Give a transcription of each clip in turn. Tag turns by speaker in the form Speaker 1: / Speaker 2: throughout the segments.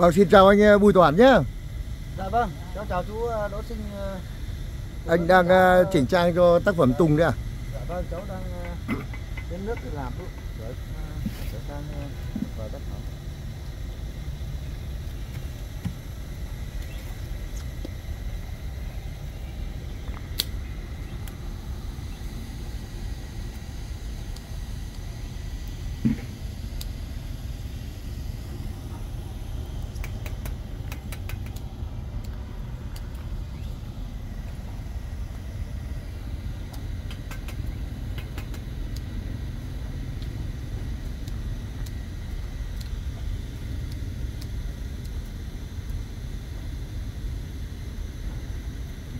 Speaker 1: Vâng, xin chào anh ờ, Bùi Toản nhé.
Speaker 2: Dạ vâng, cháu chào chú ờ, Đỗ Sinh. ờ,
Speaker 1: Anh đang chỉnh trang cho tác phẩm Tùng đấy à?
Speaker 2: Dạ vâng, cháu đang đến nước để làm lúc để ờ, cháu đang ờ, vào tác phẩm.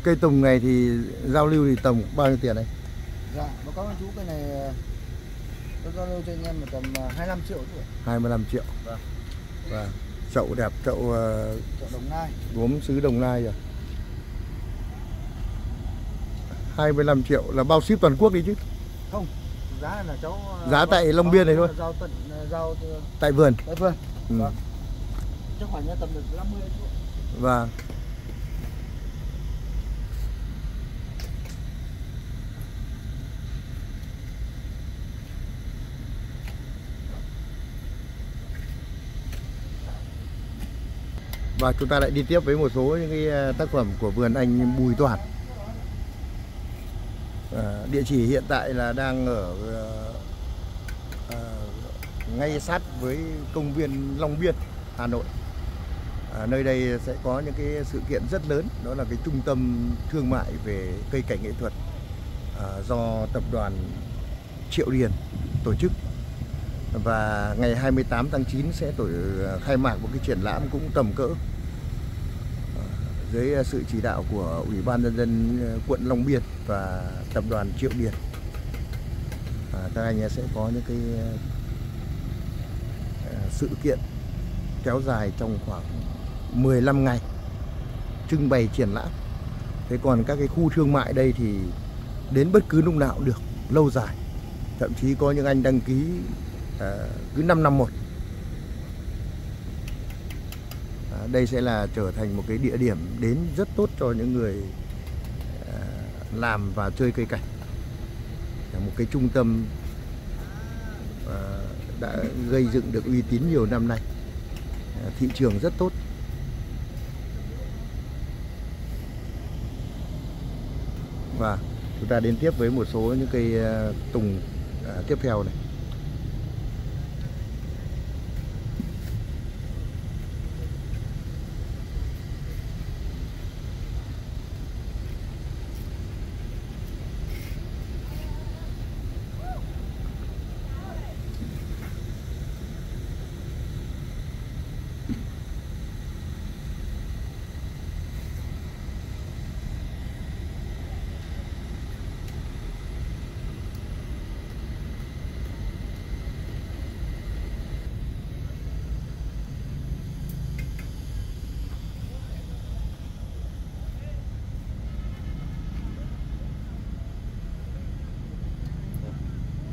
Speaker 1: Cây Tùng này thì giao lưu thì tầm bao nhiêu tiền đấy?
Speaker 2: Dạ, báo cáo chú cái này ờ, tôi giao lưu cho anh em là tầm ờ, 25 triệu chú ạ.
Speaker 1: 25 triệu.
Speaker 2: Vâng.
Speaker 1: Và chậu đẹp, chậu ờ,
Speaker 2: Chợ Đồng Nai.
Speaker 1: gốm sứ Đồng Nai rồi. 25 triệu là bao ship toàn quốc đi chứ?
Speaker 2: Không, giá là cháu ờ,
Speaker 1: Giá tại Long Biên này thôi.
Speaker 2: Giao tận ờ, giao ờ,
Speaker 1: Tại vườn.
Speaker 2: tại vườn.
Speaker 1: Ừ.
Speaker 2: Vâng. Chắc khoảng tầm được 50 chú ạ.
Speaker 1: Và chúng ta lại đi tiếp với một số những cái ờ, tác phẩm của vườn anh Bùi Toàn. À, địa chỉ hiện tại là đang ở à, ngay sát với công viên Long Biên, Hà Nội. À, nơi đây sẽ có những cái sự kiện rất lớn đó là cái trung tâm thương mại về cây cảnh nghệ thuật à, do tập đoàn Triệu Điền tổ chức và ngày 28 tháng 9 sẽ tổ khai mạc một cái triển lãm cũng tầm cỡ dưới ờ, sự chỉ đạo của Ủy ban nhân dân ờ, quận Long Biên và tập đoàn Triệu Điền à, các anh sẽ có những cái ờ, sự kiện kéo dài trong khoảng 15 ngày trưng bày triển lãm. Thế còn các cái khu thương mại đây thì đến bất cứ lúc nào cũng được, lâu dài. Thậm chí có những anh đăng ký à, cứ 5 năm một. À, đây sẽ là trở thành một cái địa điểm đến rất tốt cho những người ờ, làm và chơi cây cảnh. Một cái trung tâm ờ, đã gây dựng được uy tín nhiều năm nay. Ờ, thị trường rất tốt và chúng ta đến tiếp với một số những cây tùng tiếp theo này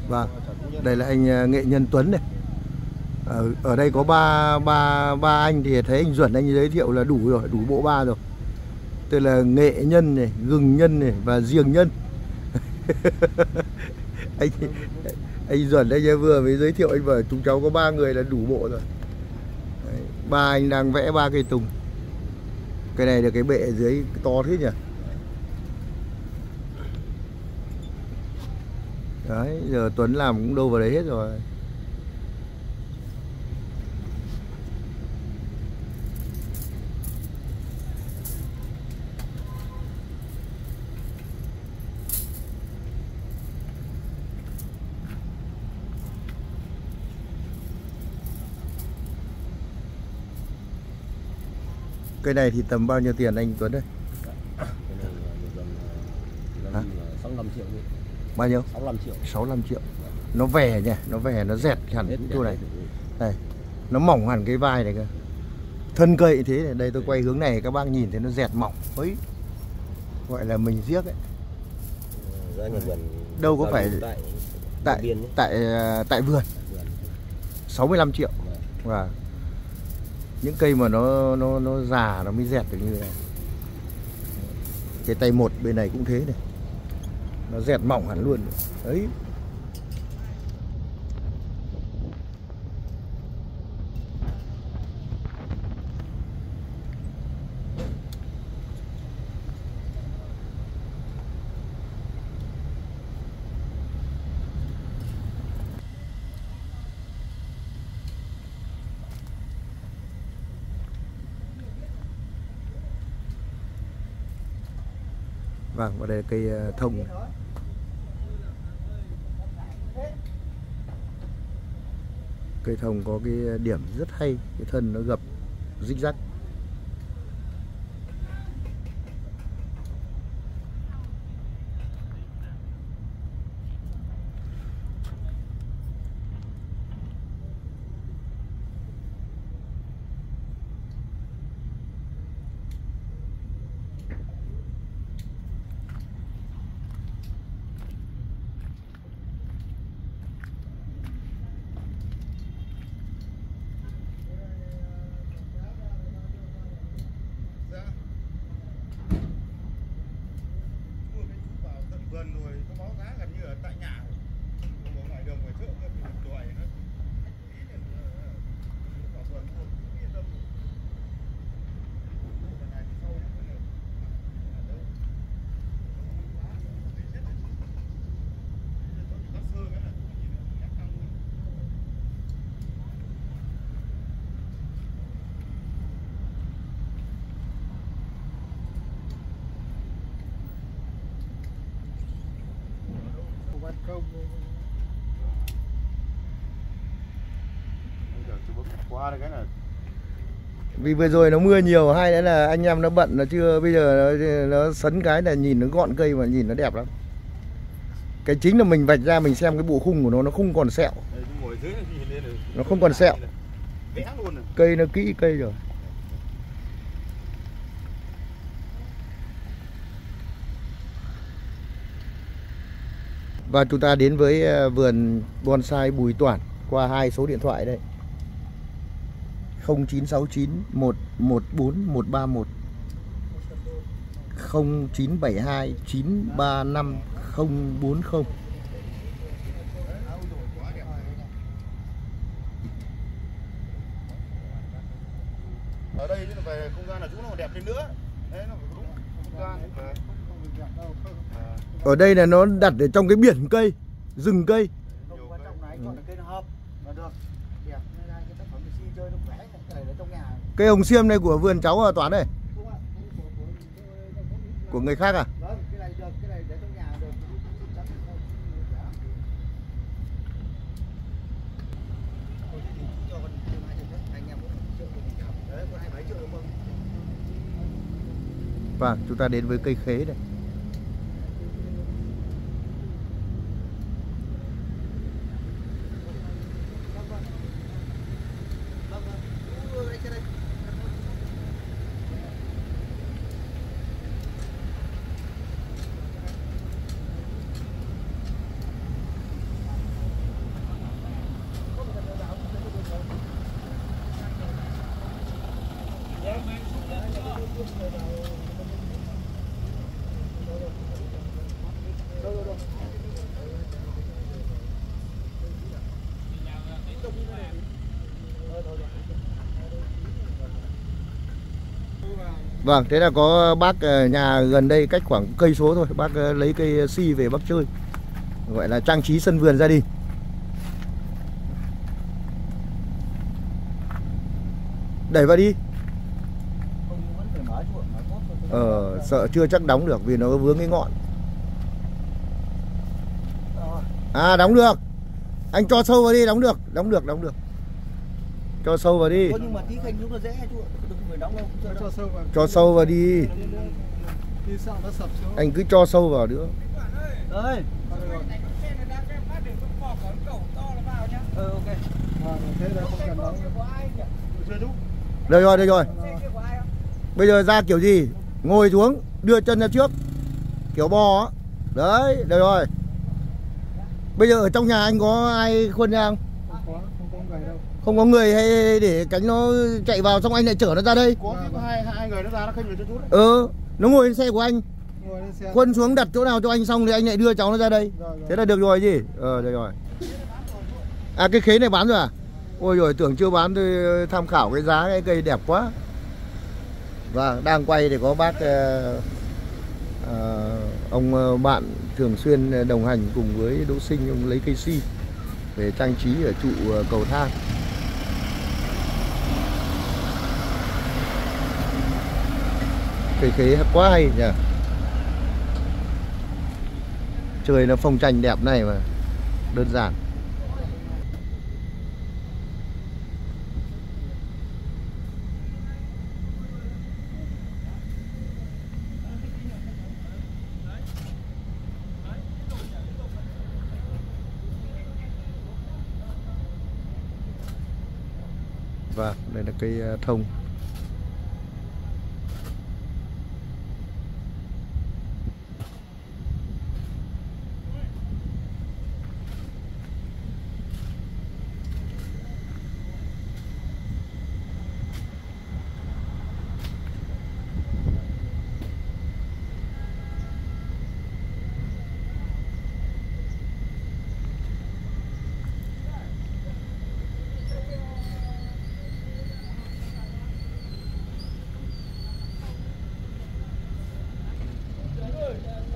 Speaker 1: Vâng, đây là anh ờ, nghệ nhân Tuấn này. Ở, ờ, ở đây có ba ba ba anh thì thấy anh Duẩn anh giới thiệu là đủ rồi, đủ bộ ba rồi. Tức là nghệ nhân này, gừng nhân này và giềng nhân. anh anh Duẩn đây vừa mới giới thiệu anh bảo chúng cháu có ba người là đủ bộ rồi. Đấy, ba anh đang vẽ ba cây tùng. Cái này là cái bệ dưới to thế nhỉ? Đấy, giờ Tuấn làm cũng đâu vào đấy hết rồi. Cây này thì tầm bao nhiêu tiền anh Tuấn đây?
Speaker 3: cái này là được gần
Speaker 1: Hả?
Speaker 3: năm 65 triệu đi
Speaker 1: Bao nhiêu?
Speaker 3: 65 triệu
Speaker 1: 65 triệu. Nó vẻ nhỉ, nó vẻ nó dẹt hẳn cái chỗ này. Đây, nó mỏng hẳn cái vai này cơ. Thân cây thế này, đây tôi quay hướng này các bác nhìn thấy nó dẹt mỏng. Ấy. Gọi là mình giếc ấy. Đâu có phải
Speaker 3: tại
Speaker 1: Tại tại ờ, tại vườn
Speaker 3: vườn
Speaker 1: 65 triệu.
Speaker 3: Vâng.
Speaker 1: Và những cây mà nó nó nó già nó mới dẹt được như thế này cái tay một bên này cũng thế này nó dẹt mỏng hẳn luôn. Đấy. Vâng, và đây là cây ờ, thông. Cây thông có cái điểm rất hay Cái thân nó gập rích rắc
Speaker 4: mua cái chú vào tận vườn rồi có báo giá gần như ở tại nhà rồi Không có ngoài đường ngoài chợ kia thì được đòi nó tí thì nó- nó vào vườn mua cũng yên tâm Lần này thì sau nhá, cái này ở đâu? Giá thì chết rồi. Bây giờ tôi chỉ cắt sơ cái này, nhìn nó nhắc căng luôn.
Speaker 2: ban công
Speaker 4: Bây giờ tôi bấm qua được cái này
Speaker 1: Vì vừa rồi nó mưa nhiều Hai nữa là anh em nó bận nó chưa Bây giờ nó, nó sấn cái là nhìn nó gọn cây mà nhìn nó đẹp lắm Cái chính là mình vạch ra mình xem cái bộ khung của nó Nó không còn sẹo. Nó không còn sẹo.
Speaker 4: Rồi.
Speaker 1: Cây nó kỹ cây rồi Và chúng ta đến với ờ, vườn bonsai Bùi Toản qua hai số điện thoại đây. 0969 114 131 0972 935 040
Speaker 4: ở đây về không gian là chú nó còn đẹp lên nữa đấy nó phải có đúng không gian.
Speaker 1: Ở đây là nó đặt ở trong cái biển cây, rừng cây.
Speaker 2: không quan trọng là anh chọn được cây nó hợp là được đẹp nên là cái tác phẩm mình xin chơi nó khỏe cái này ở trong nhà
Speaker 1: Cây hồng xiêm này của vườn cháu ở Toán này,
Speaker 2: Của-
Speaker 1: người khác à?
Speaker 2: vâng cái này được cái này để trong nhà được chắc là không Thôi thì chú cho con thêm hai triệu nữa, anh em cũng triệu của mình cảm. Đấy, con hai bảy triệu đúng không?
Speaker 1: Vâng, chúng ta đến với cây khế này.
Speaker 2: Vâng, vâng. Chú, anh trên đây.
Speaker 1: Vâng, thế là có bác ờ, nhà gần đây cách khoảng cây số thôi, bác ờ, lấy cây si về bác chơi. Gọi là trang trí sân vườn gia đình. Đẩy vào đi. Ờ, sợ chưa chắc đóng được vì nó vướng cái ngọn. À, đóng được. Anh cho sâu vào đi, đóng được, đóng được, đóng được. Cho sâu vào đi.
Speaker 2: Nhưng mà tí khanh nó dễ chú cho, cho sâu vào.
Speaker 1: Cho sâu vào đi. Anh cứ cho sâu vào nữa.
Speaker 2: Đây. Ừ, ok. thế là không cần đóng.
Speaker 4: chưa chú
Speaker 1: Được rồi, được rồi. Bây giờ ra kiểu gì? Ngồi xuống, đưa chân ra trước. Kiểu bò á. Đấy, được rồi. Bây giờ ở trong nhà anh có ai khuân ra không?
Speaker 2: Không có, người
Speaker 1: hay để cánh nó chạy vào xong anh lại chở nó ra đây.
Speaker 4: Có có hai hai người nó ra nó khênh về cho chú đấy.
Speaker 1: Ừ nó ngồi lên xe của anh.
Speaker 2: Ngồi lên xe.
Speaker 1: Quân xuống đặt chỗ nào cho anh xong thì anh lại đưa cháu nó ra đây.
Speaker 2: Rồi, rồi.
Speaker 1: thế là được rồi gì ờ được rồi. À cái khế này bán rồi à? Ôi rồi tưởng chưa bán tôi tham khảo cái giá cái cây đẹp quá. Và đang quay thì có bác ờ, ờ, ông ờ, bạn thường xuyên đồng hành cùng với Đỗ Sinh ông lấy cây si để trang trí ở trụ cầu thang cái khế quá hay nhỉ? Trời nó phong tranh đẹp này mà đơn giản. Vâng, đây là cây ờ, thông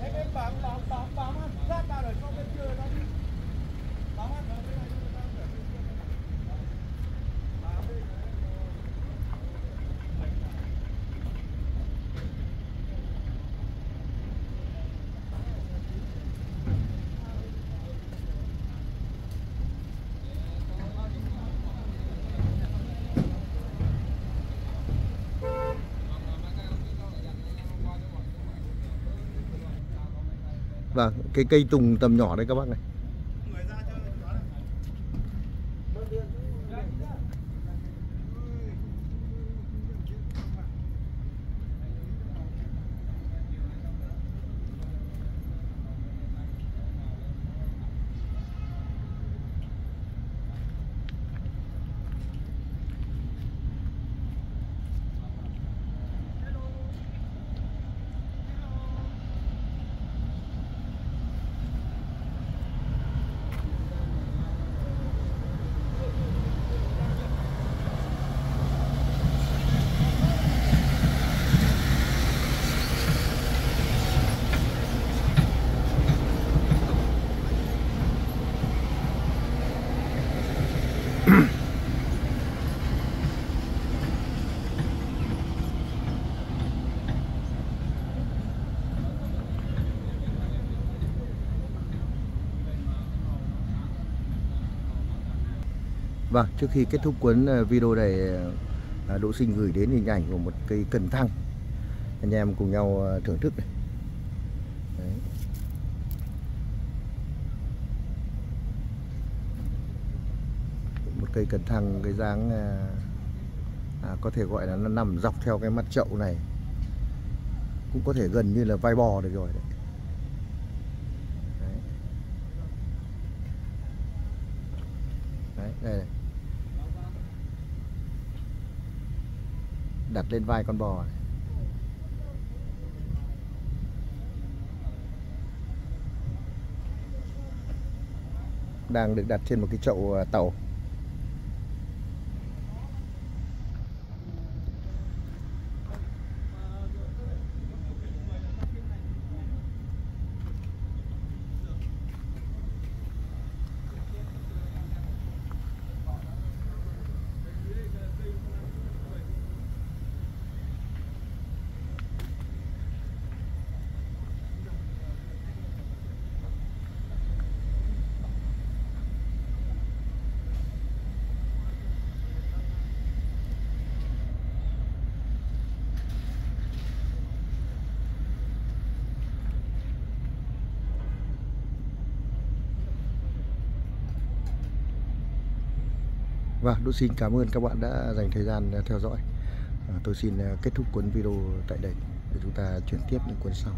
Speaker 4: anh em bám bám bám bám ăn sát vào để cho bên kia nó đi bám ăn vào bên này nhưng mà đang để bên kia bám đi
Speaker 1: Vâng, cái cây tùng tầm nhỏ đây các bác này
Speaker 4: người ra chơi đó này
Speaker 1: Vâng, trước khi kết thúc cuốn ờ, video này ờ, Đỗ Sinh gửi đến hình ảnh của một cây cần thăng Anh em cùng nhau ờ, thưởng thức này Đấy. Một cây cần thăng cái dáng à, có thể gọi là nó nằm dọc theo cái mặt chậu này cũng có thể gần như là vai bò được rồi. Đấy. Đấy, đây này. Đặt lên vai con bò này. đang được đặt trên một cái chậu à, tàu Vâng, tôi xin cảm ơn các bạn đã dành thời gian à, theo dõi. À, tôi xin à, kết thúc cuốn video tại đây để chúng ta chuyển tiếp những cuốn sau.